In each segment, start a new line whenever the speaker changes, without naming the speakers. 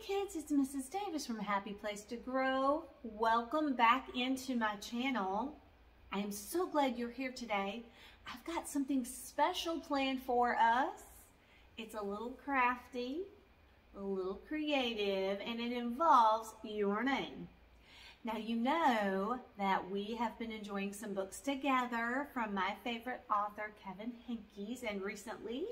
kids, it's Mrs. Davis from Happy Place to Grow. Welcome back into my channel. I am so glad you're here today. I've got something special planned for us. It's a little crafty, a little creative, and it involves your name. Now you know that we have been enjoying some books together from my favorite author, Kevin Henkes, and recently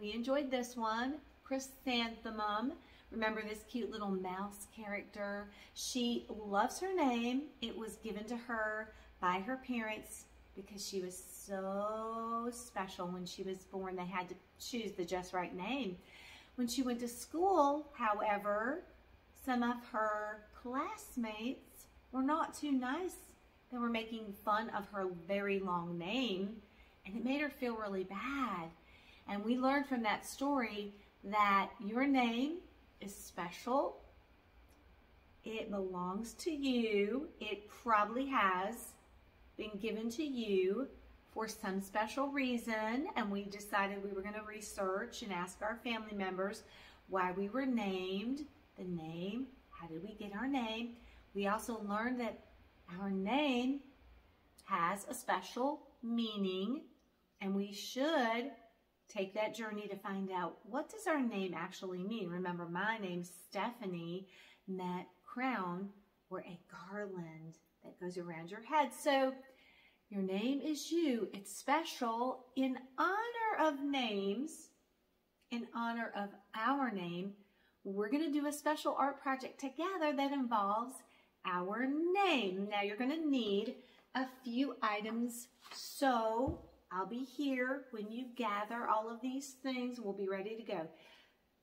we enjoyed this one, Chrysanthemum. Remember this cute little mouse character? She loves her name. It was given to her by her parents because she was so special when she was born. They had to choose the just right name. When she went to school, however, some of her classmates were not too nice. They were making fun of her very long name, and it made her feel really bad. And we learned from that story that your name is special. It belongs to you. It probably has been given to you for some special reason. And we decided we were going to research and ask our family members why we were named, the name, how did we get our name. We also learned that our name has a special meaning and we should take that journey to find out what does our name actually mean. Remember, my name's Stephanie, meant crown or a garland that goes around your head. So your name is you. It's special in honor of names, in honor of our name. We're going to do a special art project together that involves our name. Now you're going to need a few items. So I'll be here when you gather all of these things. And we'll be ready to go.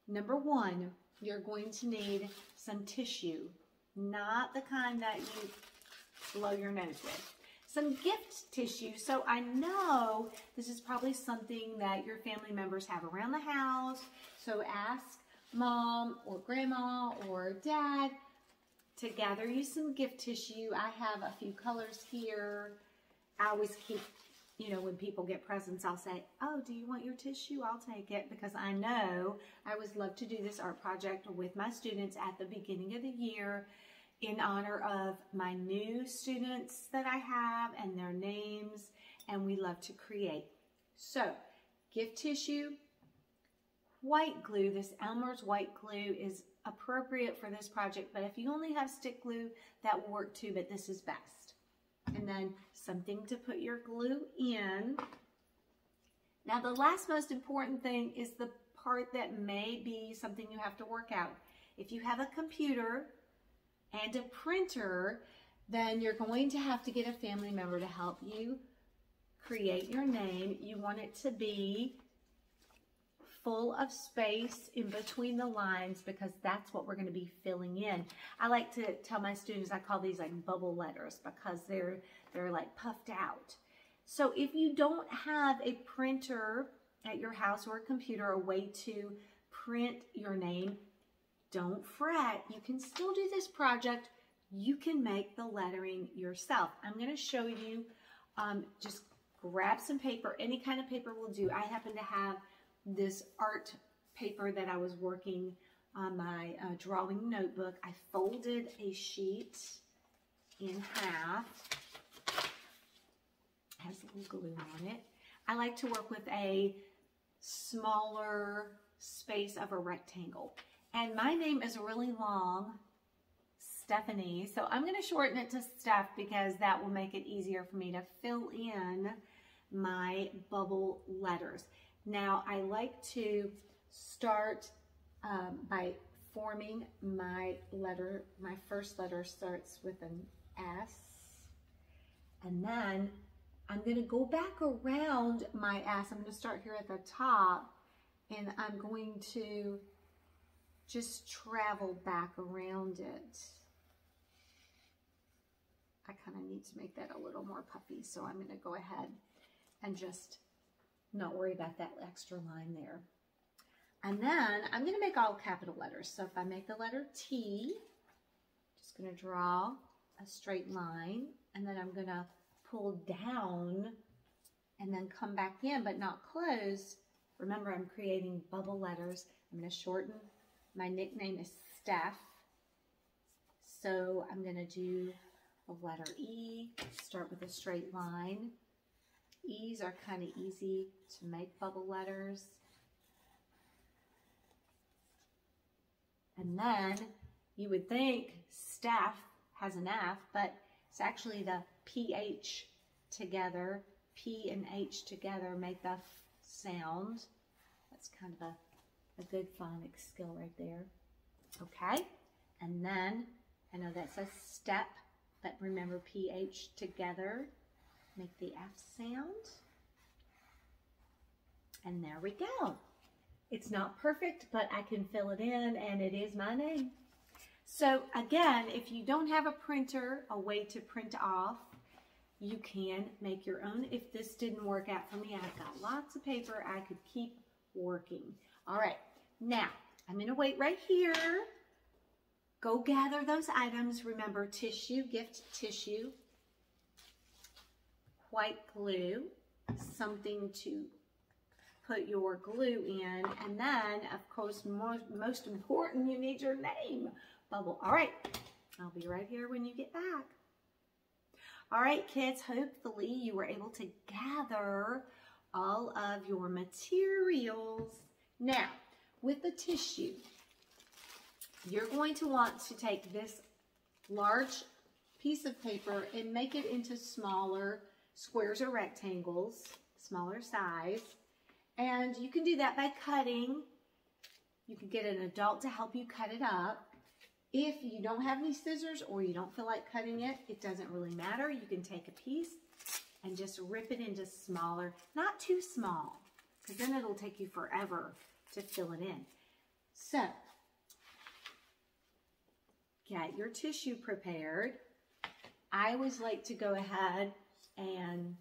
Number one, you're going to need some tissue, not the kind that you blow your nose with. Some gift tissue. So I know this is probably something that your family members have around the house. So ask mom or grandma or dad to gather you some gift tissue. I have a few colors here. I always keep you know, when people get presents, I'll say, oh, do you want your tissue? I'll take it because I know I always love to do this art project with my students at the beginning of the year in honor of my new students that I have and their names, and we love to create. So, gift tissue, white glue, this Elmer's white glue is appropriate for this project, but if you only have stick glue, that will work too, but this is best and then something to put your glue in. Now the last most important thing is the part that may be something you have to work out. If you have a computer and a printer, then you're going to have to get a family member to help you create your name. You want it to be full of space in between the lines because that's what we're going to be filling in. I like to tell my students, I call these like bubble letters because they're, they're like puffed out. So if you don't have a printer at your house or a computer, a way to print your name, don't fret. You can still do this project. You can make the lettering yourself. I'm going to show you, um, just grab some paper. Any kind of paper will do. I happen to have this art paper that I was working on my uh, drawing notebook. I folded a sheet in half. It has a little glue on it. I like to work with a smaller space of a rectangle. And my name is really long, Stephanie, so I'm going to shorten it to Steph because that will make it easier for me to fill in my bubble letters. Now I like to start um, by forming my letter. My first letter starts with an S. And then I'm going to go back around my S. I'm going to start here at the top and I'm going to just travel back around it. I kind of need to make that a little more puffy, so I'm going to go ahead and just not worry about that extra line there. And then I'm going to make all capital letters. So if I make the letter T, just going to draw a straight line and then I'm going to pull down and then come back in but not close. Remember I'm creating bubble letters. I'm going to shorten My nickname is Steph. So I'm going to do a letter E, start with a straight line. E's are kind of easy to make bubble letters. And then you would think staff has an F, but it's actually the PH together. P and H together make the sound. That's kind of a, a good phonics skill right there. Okay, and then I know that says step, but remember PH together make the F sound. And there we go. It's not perfect, but I can fill it in and it is my name. So again, if you don't have a printer, a way to print off, you can make your own. If this didn't work out for me, I've got lots of paper. I could keep working. All right, now I'm gonna wait right here. Go gather those items. Remember tissue, gift tissue, white glue, something to put your glue in, and then, of course, most, most important, you need your name bubble. All right, I'll be right here when you get back. All right, kids, hopefully you were able to gather all of your materials. Now, with the tissue, you're going to want to take this large piece of paper and make it into smaller squares or rectangles, smaller size. And you can do that by cutting. You can get an adult to help you cut it up. If you don't have any scissors or you don't feel like cutting it, it doesn't really matter. You can take a piece and just rip it into smaller, not too small, because then it'll take you forever to fill it in. So, get your tissue prepared. I always like to go ahead and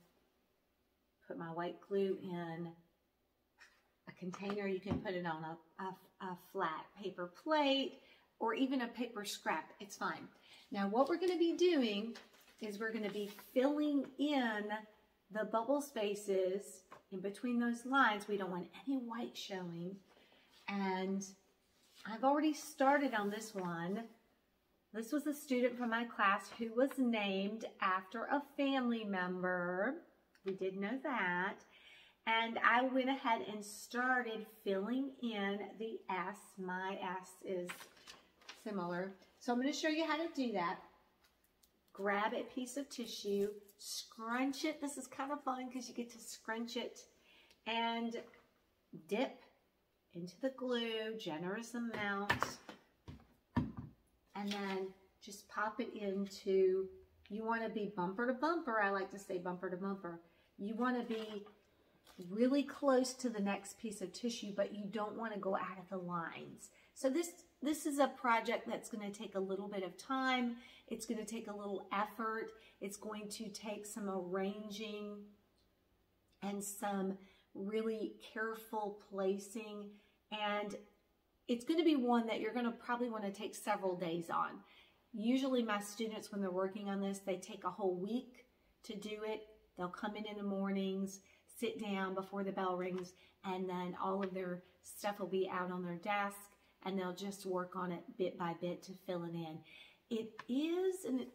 put my white glue in a container. You can put it on a, a, a flat paper plate or even a paper scrap. It's fine. Now what we're going to be doing is we're going to be filling in the bubble spaces in between those lines. We don't want any white showing. And I've already started on this one. This was a student from my class who was named after a family member. We did know that. And I went ahead and started filling in the S. My S is similar. So I'm going to show you how to do that. Grab a piece of tissue, scrunch it. This is kind of fun because you get to scrunch it and dip into the glue, generous amount and then just pop it into, you want to be bumper to bumper. I like to say bumper to bumper. You want to be really close to the next piece of tissue, but you don't want to go out of the lines. So this, this is a project that's going to take a little bit of time. It's going to take a little effort. It's going to take some arranging and some really careful placing. And it's going to be one that you're going to probably want to take several days on. Usually my students, when they're working on this, they take a whole week to do it. They'll come in in the mornings, sit down before the bell rings, and then all of their stuff will be out on their desk, and they'll just work on it bit by bit to fill it in. It is an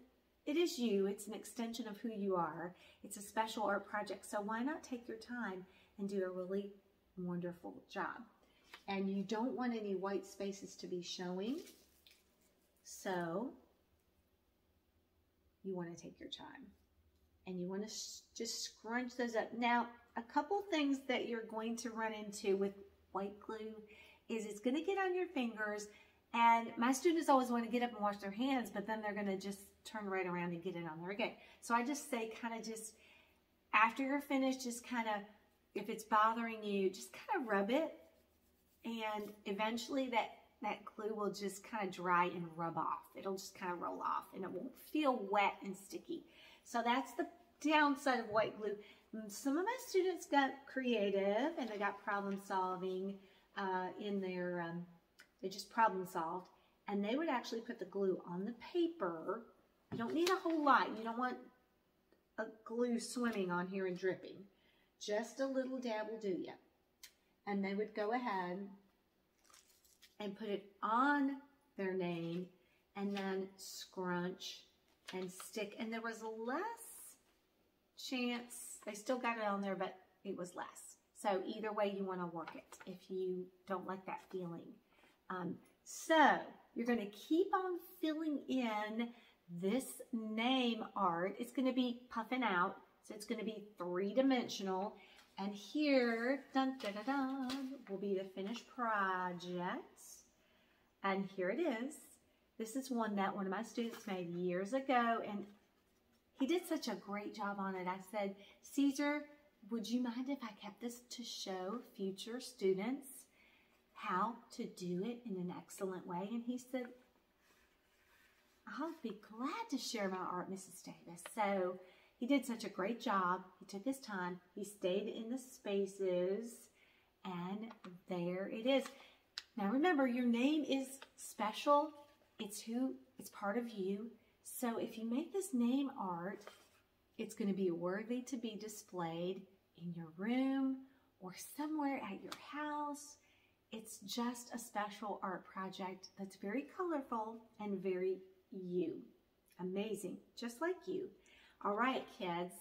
it is you. It's an extension of who you are. It's a special art project, so why not take your time and do a really wonderful job? And you don't want any white spaces to be showing. So you want to take your time and you want to just scrunch those up. Now, a couple things that you're going to run into with white glue is it's going to get on your fingers and my students always want to get up and wash their hands, but then they're going to just turn right around and get it on there again. So I just say kind of just, after you're finished, just kind of, if it's bothering you, just kind of rub it and eventually that, that glue will just kind of dry and rub off. It'll just kind of roll off and it won't feel wet and sticky. So that's the downside of white glue. Mm, some of my students got creative and they got problem solving uh, in their, um, they just problem solved and they would actually put the glue on the paper. You don't need a whole lot. You don't want a glue swimming on here and dripping. Just a little dab will do you and they would go ahead and put it on their name and then scrunch and stick. And there was less chance, they still got it on there, but it was less. So either way you want to work it if you don't like that feeling. Um, so you're going to keep on filling in this name art. It's going to be puffing out. So it's going to be three-dimensional. And here, dun, dun, dun, dun, will be the finished project. And here it is. This is one that one of my students made years ago. And he did such a great job on it. I said, Caesar, would you mind if I kept this to show future students how to do it in an excellent way? And he said, I'll be glad to share my art, Mrs. Davis. So he did such a great job. He took his time. He stayed in the spaces. And there it is. Now remember, your name is special. It's who, it's part of you. So if you make this name art, it's going to be worthy to be displayed in your room or somewhere at your house. It's just a special art project that's very colorful and very you. Amazing, just like you. All right, kids,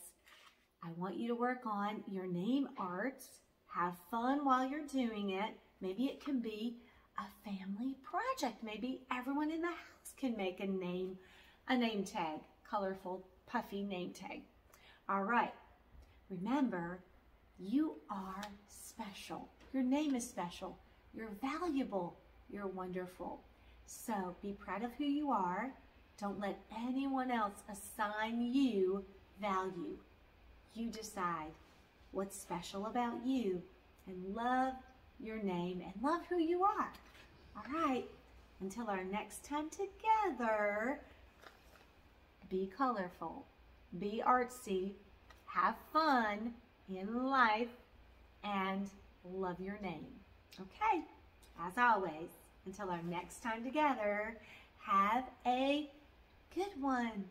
I want you to work on your name arts. Have fun while you're doing it. Maybe it can be a family project. Maybe everyone in the house can make a name, a name tag, colorful, puffy name tag. All right, remember, you are special. Your name is special. You're valuable. You're wonderful. So be proud of who you are. Don't let anyone else assign you value. You decide what's special about you and love your name and love who you are. All right, until our next time together, be colorful, be artsy, have fun in life, and love your name. Okay, as always, until our next time together, have a good one.